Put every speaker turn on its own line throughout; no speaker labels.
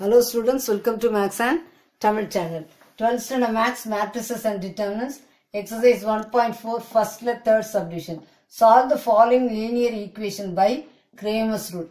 Hello students welcome to maths and Tamil channel twelfth standard maths matrices and determinants exercise one point four ஃபர்ஸ்ட்ல third subdivision solve the following linear equation by Cramer's rule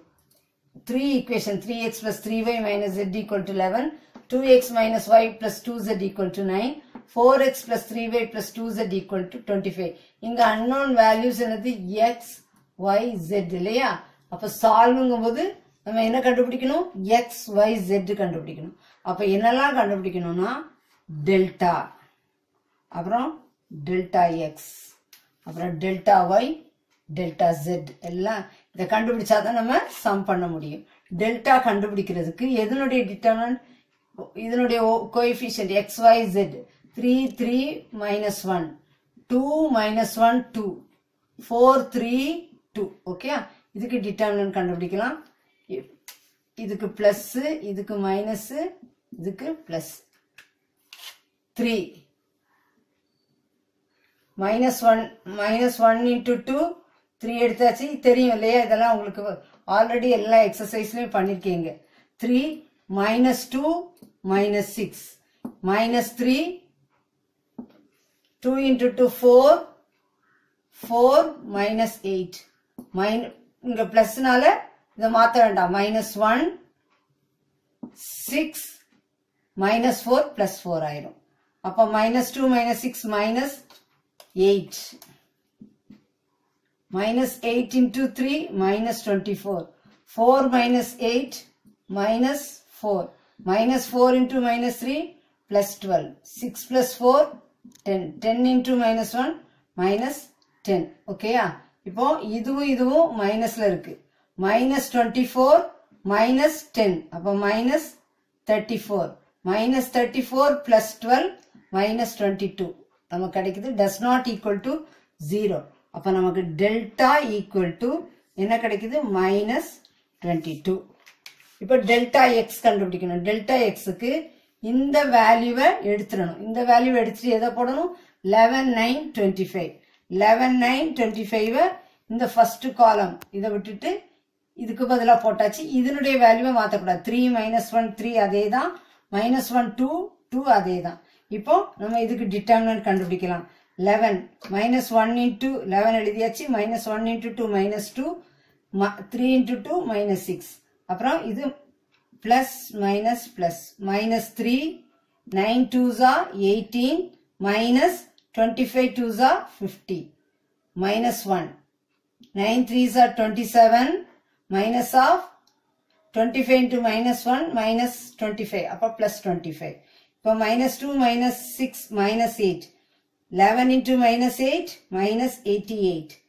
three equation three x plus three y minus z equal to eleven two x minus y plus two z equal to nine four x plus three y plus two z equal to twenty five இங்கே unknown values என்னது x y jet இல்லையா அப்போ சால்வுங்கும் போது நம்ம என்ன கண்டுபிடிக்கணும்? X y jet கண்டுபிடிக்கணும். அப்ப என்னெல்லாம் கண்டுபிடிக்கணும்னா டெல்டா அப்புறம் டெல்டா எக்ஸ் அப்புறம் டெல்டா ஒய் டெல்டா ஜெட் எல்லாம் இதை கண்டுபிடிச்சா தான் நம்ம சம் பண்ண முடியும். டெல்டா கண்டுபிடிக்கிறதுக்கு எதனுடைய டிட்டர்மினன்ட் இதனுடைய coefficient x y z three three minus one two minus one two four three two okay இதுக்கு டிட்டர்மினன்ட் கண்டுபிடிக்கலாம். இதுக்கு பிளஸ் இதுக்கு மைனஸ் இதுக்கு plus three minus one minus one into two three எடுத்தாச்சு. தெரியும் இல்லையா? இதெல்லாம் உங்களுக்கு ஆல்ரெடி எல்லா எக்ஸசைஸ்லையும் பண்ணிருக்கீங்க. Three minus two minus six minus three two into two four four minus eight மைன் இங்க பிளஸ்னால இதை மாற்ற வேண்டாம். Minus one six minus four plus four ஆயிரும். அப்போ minus two minus six minus eight minus eight into three minus twenty four four minus eight minus four minus four into minus three plus twelve six plus four ten ten into minus one minus ten ஓகேயா இப்போ இதுவும் இதுவும் மைனஸ்ல இருக்கு. Minus twenty four minus ten அப்போ minus thirty four minus thirty four plus twelve minus twenty two நமக்கு கிடைக்குது does not equal to zero அப்போ நமக்கு டெல்டா ஈக்குவல் டு என்ன கிடைக்குது? மைனஸ் டுவெண்ட்டி டூ இப்போ டெல்டா எக்ஸ் கண்டுபிடிக்கணும். டெல்டா எக்ஸுக்கு இந்த வேல்யூவை எடுத்துடணும். இந்த வேல்யூவை எடுத்துட்டு எதை போடணும்? Eleven nine twenty five eleven nine twenty ஃபைவை இந்த ஃபர்ஸ்ட் காலம் இதை விட்டுட்டு இதுக்கு பதிலாக போட்டாச்சு. இதனுடைய வேல்யூவை மாற்றக்கூடாது த்ரீ மைனஸ் ஒன் த்ரீ அதே தான் மைனஸ் ஒன் டூ டூ அதே தான் இப்போ நம்ம இதுக்கு டிட்டர்மினன்ட் கண்டுபிடிக்கலாம். Eleven minus one into eleven எழுதியாச்சு. Minus one into two minus two three into two minus six அப்புறம் இது plus minus plus minus three nine twos are eighteen minus twenty five twos are fifty minus one nine threes are twenty seven minus of 25 into minus 1 minus 25 upper plus 25 for minus 2 minus 6 minus 8 11 into minus 8 minus 88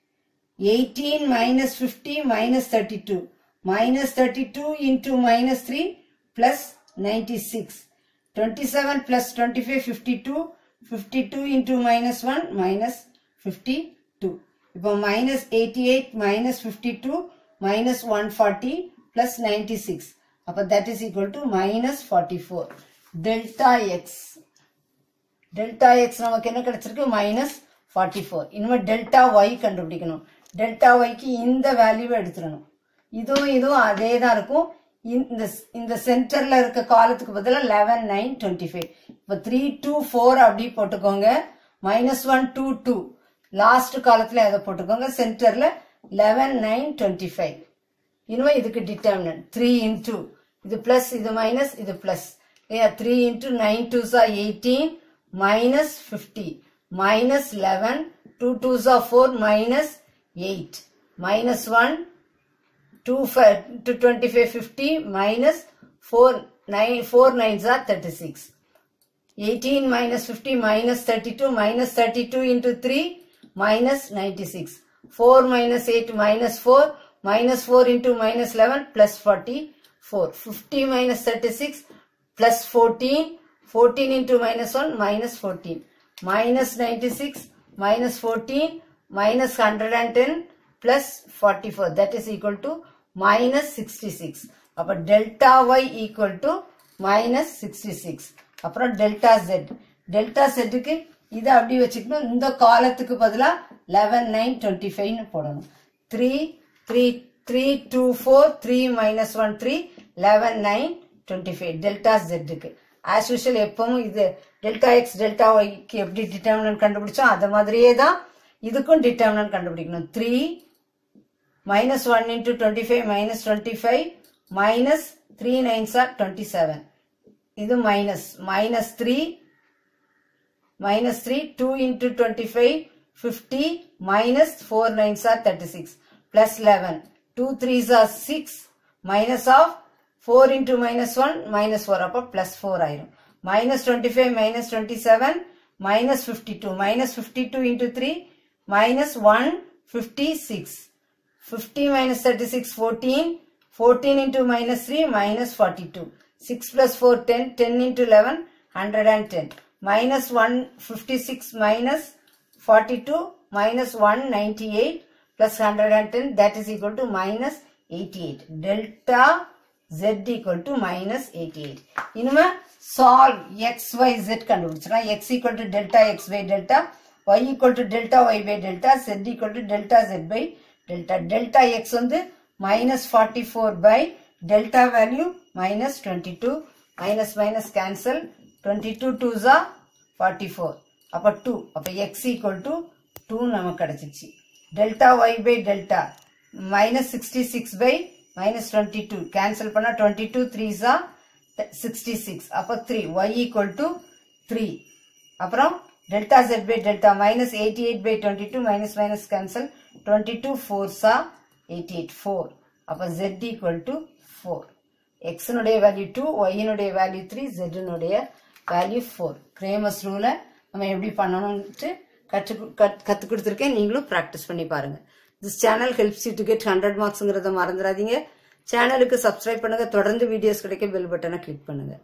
18 minus 50 minus 32 minus 32 into minus 3 plus 96 27 plus 25 52 52 into minus 1 minus 52 இப்போ minus 88 minus 52 minus 140 plus 96. Appa that is equal to minus 44. Delta x. Delta x நமக்கு என்ன கிடைச்சிருக்கு minus 44. இனிமே delta y கண்டுபிடிக்கணும். delta y க்கு இந்த வேல்யூவை எடுத்துடணும். இதுவும் இதுவும் அதே தான் இருக்கும் இந்த இந்த சென்டர்ல இருக்க காலத்துக்கு பதிலாக லெவன் நைன் டுவெண்ட்டி ஃபைவ் இப்போ த்ரீ டூ ஃபோர் அப்படி போட்டுக்கோங்க minus one two two last காலத்தில் எதை போட்டுக்கோங்க சென்டர்ல லெவன் நைன் டுவெண்ட்டி ஃபைவ் இனிமே இதுக்கு டிட்டர்மினன்ட் த்ரீ இன்டூ இது பிளஸ் இது மைனஸ் இது பிளஸ் இல்லையா three into nine twos are eighteen minus fifty minus eleven two twos are four minus eight minus one two five two twenty five fifty minus four nine four nines are thirty six 18 minus 50 minus four minus eight minus four minus four into minus eleven plus forty four fifty minus thirty six plus fourteen fourteen into minus one minus fourteen minus ninety six minus fourteen minus hundred and ten plus forty four that is equal to minus sixty six அப்போ delta y equal to minus sixty six அப்புறம் delta z delta செட்டுக்கு இதை அப்படி வச்சுக்கணும் இந்த காலத்துக்கு பதிலாக eleven nine twenty ஃபைவ்னு போடணும். Three three three two four three minus one three eleven nine twenty five delta ஜெட்டுக்கு as usual எப்பவும் இது டெல்டா எக்ஸ் டெல்டா ஒய்க்கு எப்படி டிட்டர்மினன்ட் கண்டுபிடிச்சோம்? அது மாதிரியே தான் இதுக்கும் டிட்டர்மினன்ட் கண்டுபிடிக்கணும். த்ரீ minus 1 into 25 minus 25 minus 3 nines are 27 இது minus minus three minus three two into twenty five 50 minus 4 nines are 36 plus 11. 2 threes are 6 minus of 4 into minus 1 minus 4 up plus 4 iron. Minus 25 minus 27 minus 52 minus 52 into 3 minus 156. 50 minus 36 14 14 into minus 3 minus 42. 6 plus 4 10 10 into 11 110 minus 156 minus 42, minus 198 plus 110, that is equal to minus 88. Delta z equal to minus 88. இனிமே solve x, y, z கண்டுபிடிச்சிடலாம் x equal to delta x by delta, y equal to delta y by delta, z equal to delta z by delta. Delta x வந்து minus 44 by delta value minus 22 minus minus cancel 22 2s are 44 அப்ப 2 அப்ப x equal to 2 நமக்கு கிடைச்சிச்சு delta y by delta minus 66 by minus 22 cancel பண்ணா 22 3s are 66 அப்ப 3 y equal to 3 அப்புறம் delta z by delta minus 88 by 22 minus minus cancel 22 4s are 88 4 அப்ப z equal to 4 x னுடைய value 2 y னுடைய value 3 z னுடைய value 4 Cramer's ரூலை நம்ம எப்படி பண்ணணும்ட்டு கற்று கற்றுக் கொடுத்துருக்கேன். நீங்களும் ப்ராக்டிஸ் பண்ணி பாருங்க. This channel helps you to get hundred மார்க்ஸுங்கிறத மறந்துடாதீங்க. சேனலுக்கு சப்ஸ்கிரைப் பண்ணுங்க. தொடர்ந்து வீடியோஸ் கிடைக்க பெல் பட்டனை கிளிக் பண்ணுங்க.